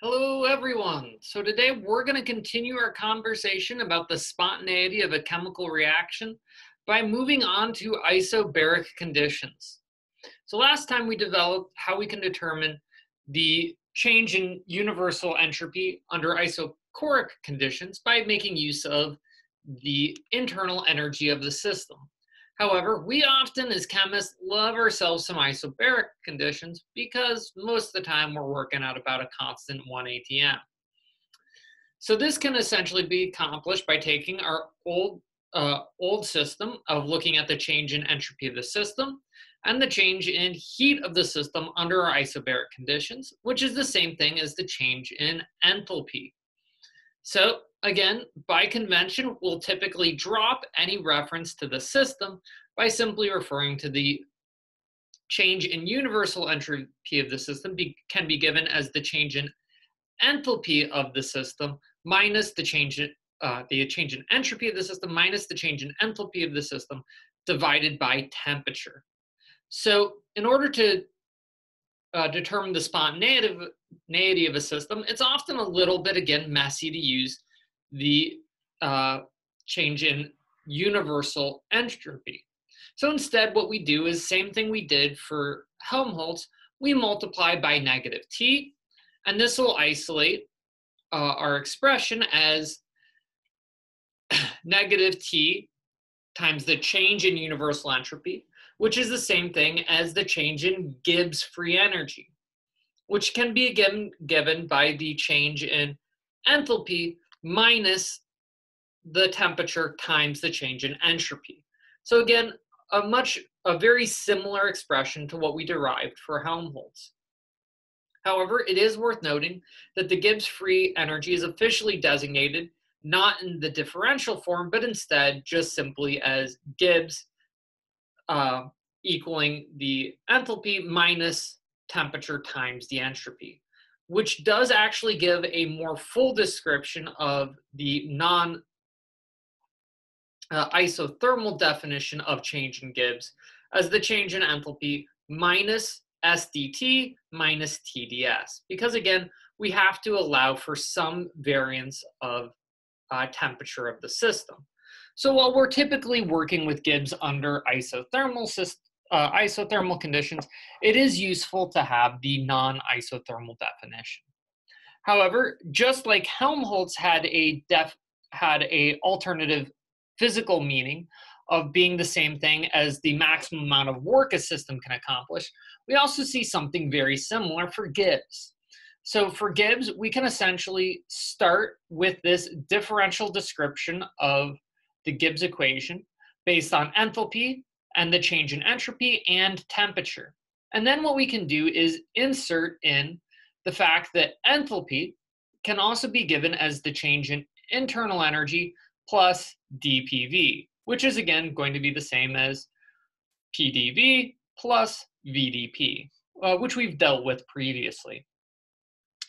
Hello, everyone. So today we're going to continue our conversation about the spontaneity of a chemical reaction by moving on to isobaric conditions. So last time we developed how we can determine the change in universal entropy under isochoric conditions by making use of the internal energy of the system. However, we often as chemists love ourselves some isobaric conditions because most of the time we're working at about a constant 1 atm. So this can essentially be accomplished by taking our old, uh, old system of looking at the change in entropy of the system and the change in heat of the system under our isobaric conditions, which is the same thing as the change in enthalpy. So again, by convention, we'll typically drop any reference to the system by simply referring to the change in universal entropy of the system be, can be given as the change in enthalpy of the system minus the change in uh, the change in entropy of the system minus the change in enthalpy of the system divided by temperature. So in order to uh, determine the spontaneity of a system, it's often a little bit, again, messy to use the uh, change in universal entropy. So instead, what we do is same thing we did for Helmholtz, we multiply by negative t, and this will isolate uh, our expression as negative t times the change in universal entropy, which is the same thing as the change in Gibbs free energy, which can be given, given by the change in enthalpy minus the temperature times the change in entropy. So again, a much, a very similar expression to what we derived for Helmholtz. However, it is worth noting that the Gibbs free energy is officially designated not in the differential form, but instead just simply as Gibbs uh, equaling the enthalpy minus temperature times the entropy which does actually give a more full description of the non uh, isothermal definition of change in Gibbs as the change in enthalpy minus SDT minus TDS. Because again, we have to allow for some variance of uh, temperature of the system. So while we're typically working with Gibbs under isothermal system, uh, isothermal conditions, it is useful to have the non-isothermal definition. However, just like Helmholtz had a def had a alternative physical meaning of being the same thing as the maximum amount of work a system can accomplish, we also see something very similar for Gibbs. So for Gibbs, we can essentially start with this differential description of the Gibbs equation based on enthalpy and the change in entropy and temperature. And then what we can do is insert in the fact that enthalpy can also be given as the change in internal energy plus dPV, which is again going to be the same as PdV plus VdP, uh, which we've dealt with previously.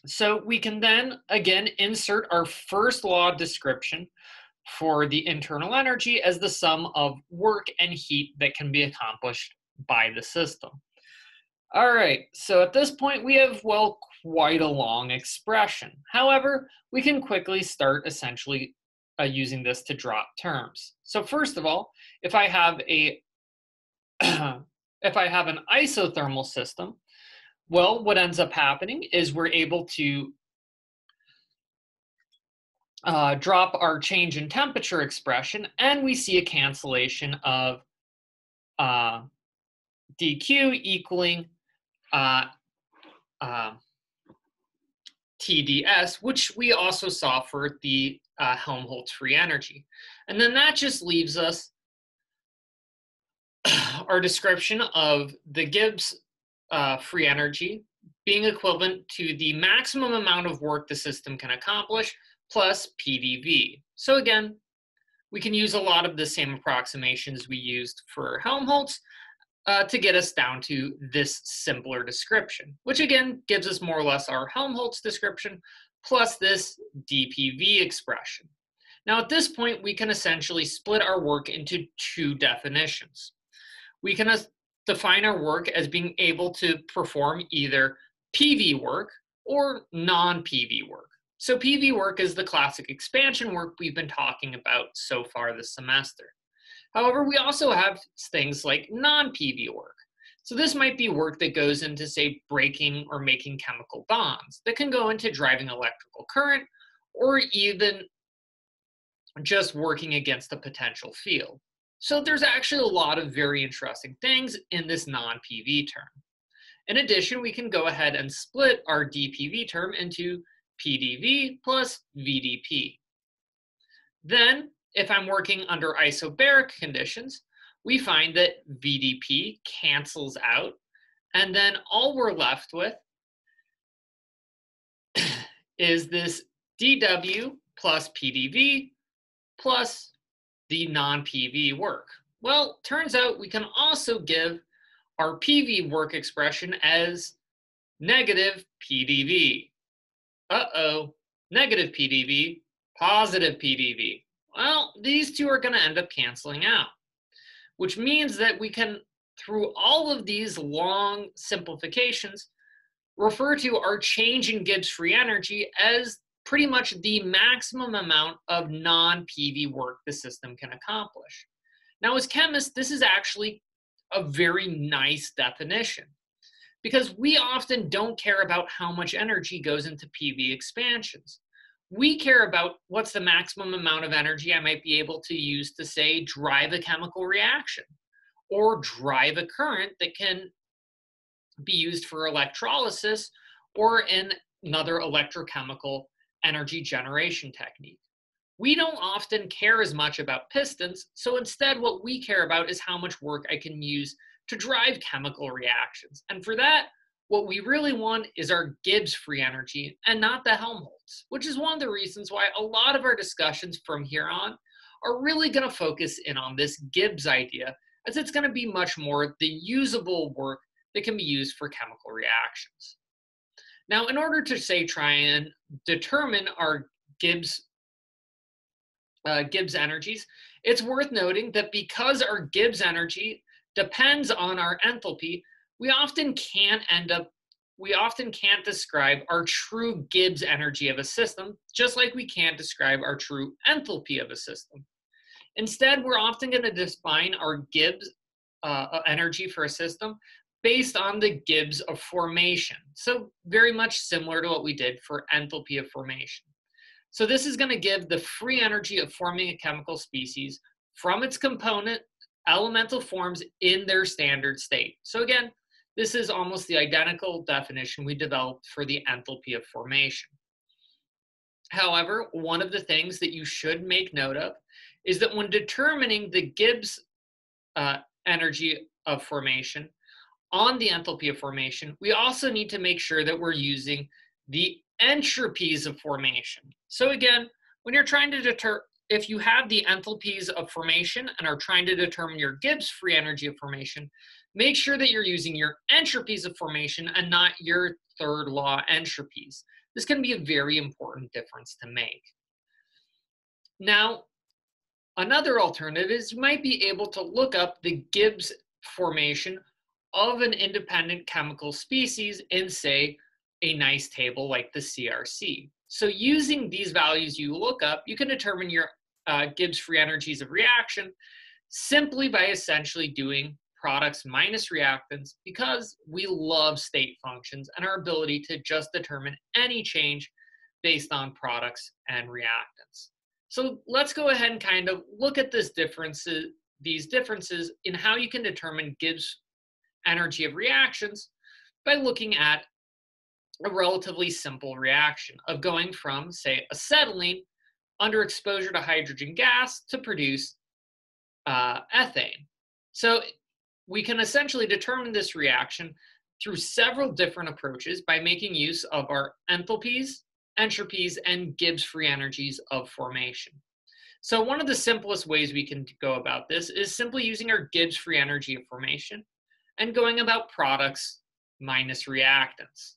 So we can then again insert our first law description for the internal energy as the sum of work and heat that can be accomplished by the system. All right, so at this point we have, well, quite a long expression. However, we can quickly start essentially uh, using this to drop terms. So first of all, if I have a if I have an isothermal system, well, what ends up happening is we're able to uh, drop our change in temperature expression, and we see a cancellation of uh, dq equaling uh, uh TDS, which we also saw for the uh, Helmholtz free energy. And then that just leaves us our description of the Gibbs uh, free energy being equivalent to the maximum amount of work the system can accomplish plus PDV. So again, we can use a lot of the same approximations we used for Helmholtz uh, to get us down to this simpler description, which again gives us more or less our Helmholtz description plus this DPV expression. Now at this point, we can essentially split our work into two definitions. We can define our work as being able to perform either PV work or non-PV work. So PV work is the classic expansion work we've been talking about so far this semester. However, we also have things like non-PV work. So this might be work that goes into, say, breaking or making chemical bonds that can go into driving electrical current or even just working against a potential field. So there's actually a lot of very interesting things in this non-PV term. In addition, we can go ahead and split our DPV term into PDV plus VDP. Then, if I'm working under isobaric conditions, we find that VDP cancels out, and then all we're left with is this DW plus PDV plus the non-PV work. Well, turns out we can also give our PV work expression as negative PDV. Uh-oh, negative PDV, positive PDV. Well, these two are going to end up canceling out, which means that we can, through all of these long simplifications, refer to our change in Gibbs free energy as pretty much the maximum amount of non-PV work the system can accomplish. Now, as chemists, this is actually a very nice definition because we often don't care about how much energy goes into PV expansions. We care about what's the maximum amount of energy I might be able to use to, say, drive a chemical reaction or drive a current that can be used for electrolysis or in another electrochemical energy generation technique. We don't often care as much about pistons, so instead what we care about is how much work I can use to drive chemical reactions. And for that, what we really want is our Gibbs free energy and not the Helmholtz, which is one of the reasons why a lot of our discussions from here on are really going to focus in on this Gibbs idea, as it's going to be much more the usable work that can be used for chemical reactions. Now, in order to say try and determine our Gibbs uh, Gibbs energies, it's worth noting that because our Gibbs energy depends on our enthalpy, we often can't end up we often can't describe our true Gibbs energy of a system, just like we can't describe our true enthalpy of a system. Instead, we're often going to define our Gibbs uh, energy for a system based on the Gibbs of formation. So very much similar to what we did for enthalpy of formation. So this is going to give the free energy of forming a chemical species from its component elemental forms in their standard state. So again, this is almost the identical definition we developed for the enthalpy of formation. However, one of the things that you should make note of is that when determining the Gibbs uh, energy of formation, on the enthalpy of formation, we also need to make sure that we're using the entropies of formation. So again, when you're trying to deter, if you have the enthalpies of formation and are trying to determine your Gibbs free energy of formation, make sure that you're using your entropies of formation and not your third law entropies. This can be a very important difference to make. Now, another alternative is you might be able to look up the Gibbs formation of an independent chemical species in, say, a nice table like the CRC. So using these values you look up, you can determine your uh, Gibbs free energies of reaction simply by essentially doing products minus reactants because we love state functions and our ability to just determine any change based on products and reactants. So let's go ahead and kind of look at this differences, these differences in how you can determine Gibbs energy of reactions by looking at a relatively simple reaction of going from, say, acetylene under exposure to hydrogen gas to produce uh, ethane. So we can essentially determine this reaction through several different approaches by making use of our enthalpies, entropies, and Gibbs free energies of formation. So one of the simplest ways we can go about this is simply using our Gibbs free energy of formation and going about products minus reactants.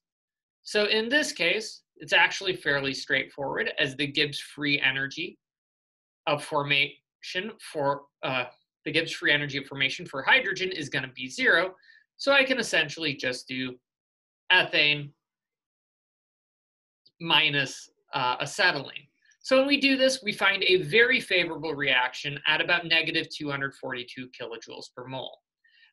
So in this case, it's actually fairly straightforward as the Gibbs free energy of formation for uh, the Gibbs free energy of formation for hydrogen is going to be zero. So I can essentially just do ethane minus uh, acetylene. So when we do this, we find a very favorable reaction at about negative 242 kilojoules per mole.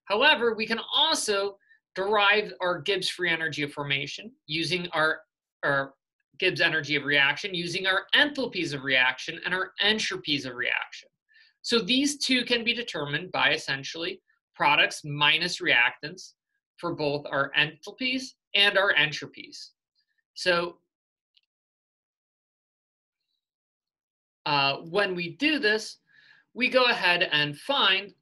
However, we can also derive our Gibbs free energy of formation using our, our Gibbs energy of reaction using our enthalpies of reaction and our entropies of reaction. So these two can be determined by essentially products minus reactants for both our enthalpies and our entropies. So uh, when we do this, we go ahead and find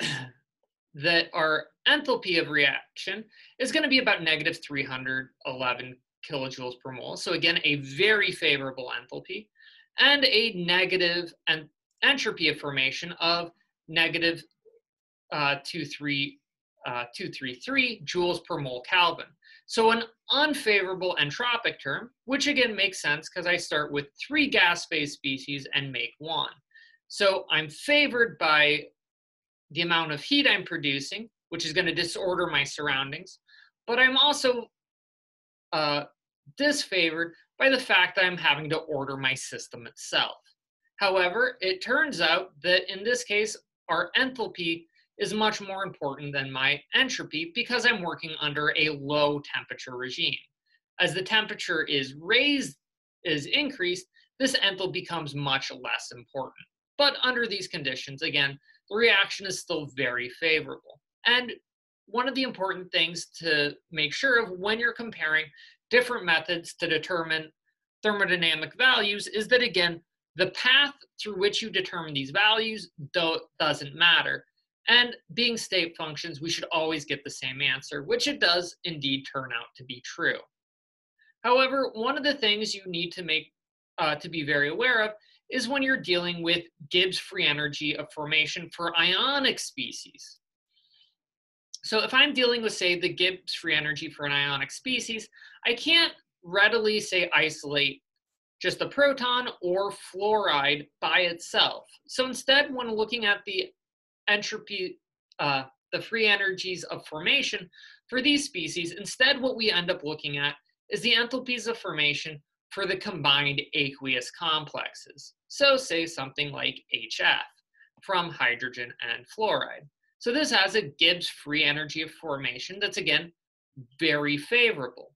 that our enthalpy of reaction is going to be about negative 311 kilojoules per mole. So again, a very favorable enthalpy and a negative en entropy of formation of negative, uh, 23, uh, 233 joules per mole Kelvin. So an unfavorable entropic term, which again makes sense because I start with three gas phase species and make one. So I'm favored by the amount of heat I'm producing, which is going to disorder my surroundings, but I'm also uh, disfavored by the fact that I'm having to order my system itself. However, it turns out that in this case, our enthalpy is much more important than my entropy because I'm working under a low temperature regime. As the temperature is raised, is increased, this enthalpy becomes much less important. But under these conditions, again, the reaction is still very favorable. And one of the important things to make sure of when you're comparing different methods to determine thermodynamic values is that, again, the path through which you determine these values do doesn't matter. And being state functions, we should always get the same answer, which it does indeed turn out to be true. However, one of the things you need to make uh, to be very aware of is when you're dealing with Gibbs free energy of formation for ionic species. So if I'm dealing with, say, the Gibbs free energy for an ionic species, I can't readily, say, isolate just the proton or fluoride by itself. So instead, when looking at the entropy, uh, the free energies of formation for these species, instead what we end up looking at is the enthalpies of formation for the combined aqueous complexes. So say something like HF from hydrogen and fluoride. So this has a Gibbs free energy of formation that's again very favorable.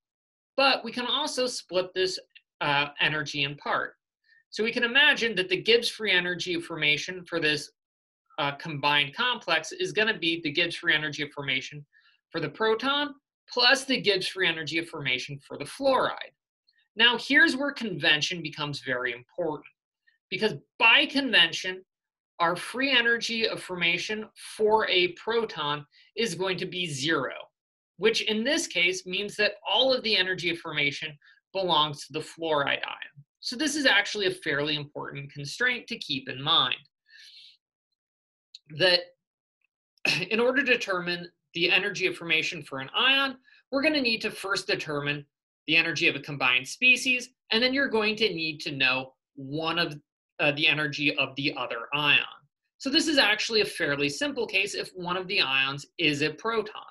But we can also split this uh, energy in part. So we can imagine that the Gibbs free energy of formation for this uh, combined complex is going to be the Gibbs free energy of formation for the proton plus the Gibbs free energy of formation for the fluoride. Now, here's where convention becomes very important because by convention, our free energy of formation for a proton is going to be zero, which in this case means that all of the energy of formation belongs to the fluoride ion. So this is actually a fairly important constraint to keep in mind that in order to determine the energy of formation for an ion, we're going to need to first determine the energy of a combined species, and then you're going to need to know one of uh, the energy of the other ion. So this is actually a fairly simple case if one of the ions is a proton.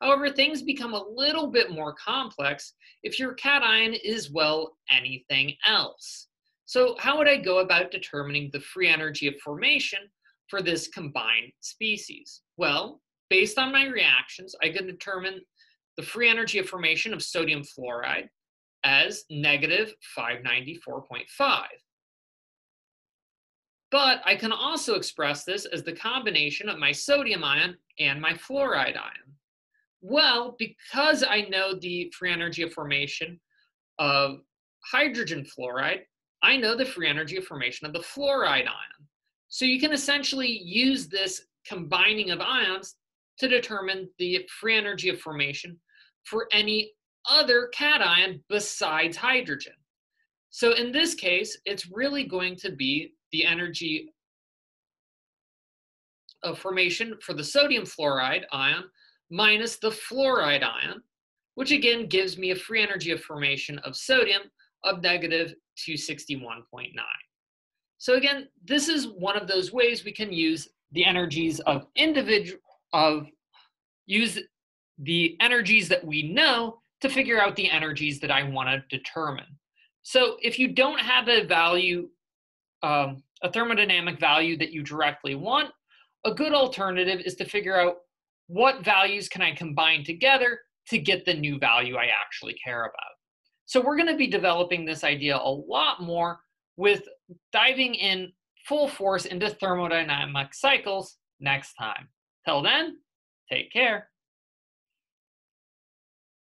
However, things become a little bit more complex if your cation is, well, anything else. So how would I go about determining the free energy of formation for this combined species? Well, based on my reactions, I can determine the free energy of formation of sodium fluoride as negative 594.5. But I can also express this as the combination of my sodium ion and my fluoride ion. Well, because I know the free energy of formation of hydrogen fluoride, I know the free energy of formation of the fluoride ion. So you can essentially use this combining of ions to determine the free energy of formation for any other cation besides hydrogen. So in this case, it's really going to be the energy of formation for the sodium fluoride ion minus the fluoride ion, which again gives me a free energy of formation of sodium of negative 261.9. So again, this is one of those ways we can use the energies of individual of use the energies that we know to figure out the energies that I want to determine. So if you don't have a value, um, a thermodynamic value that you directly want, a good alternative is to figure out what values can I combine together to get the new value I actually care about. So we're going to be developing this idea a lot more with diving in full force into thermodynamic cycles next time. Till then, take care.